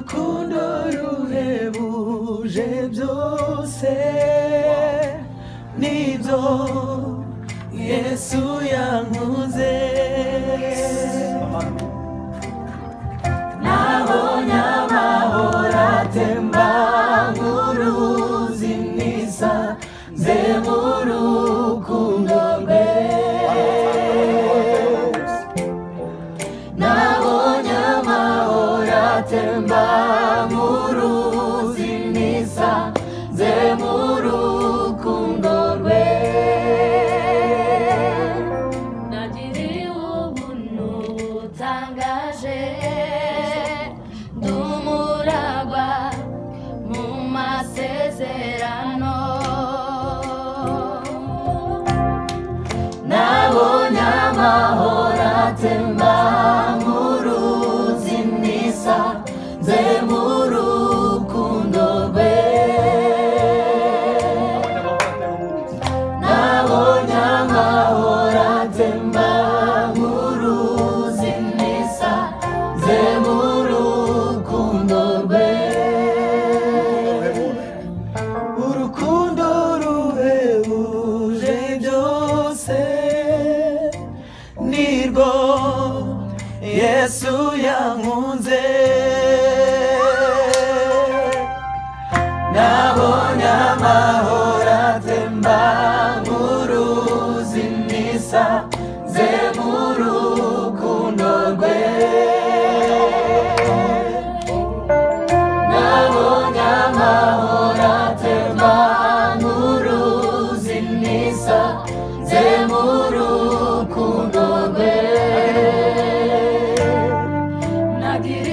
urukundo ruhebuje byose ni byo yesu yankuze nabonye amahoro atemba nk'uruzi mwiza nzemu yesu yankunze nabonye amahoro. Nadie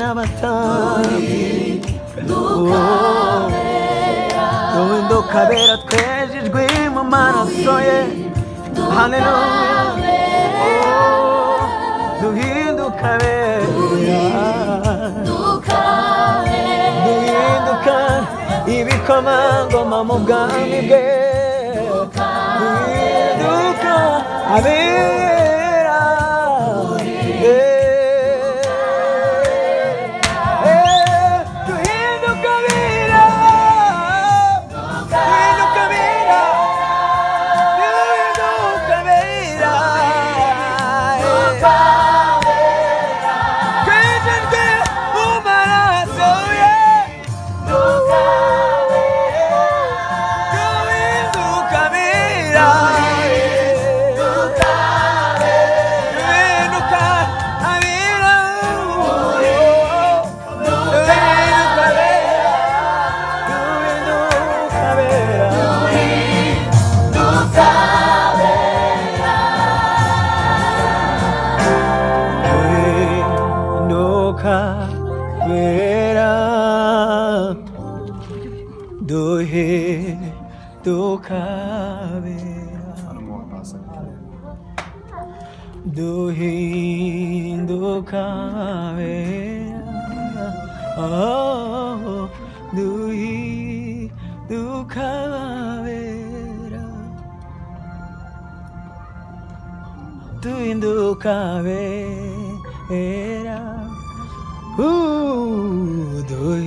n'abatambyi duhinduka abera twejejwe mu maraso ye Do duhinduka duhinduka ibikomangoma comando bwami bwe duhinduka abera verá doer, tocará. Doendo caverá, oh, doendo caverá, doendo caverá duhi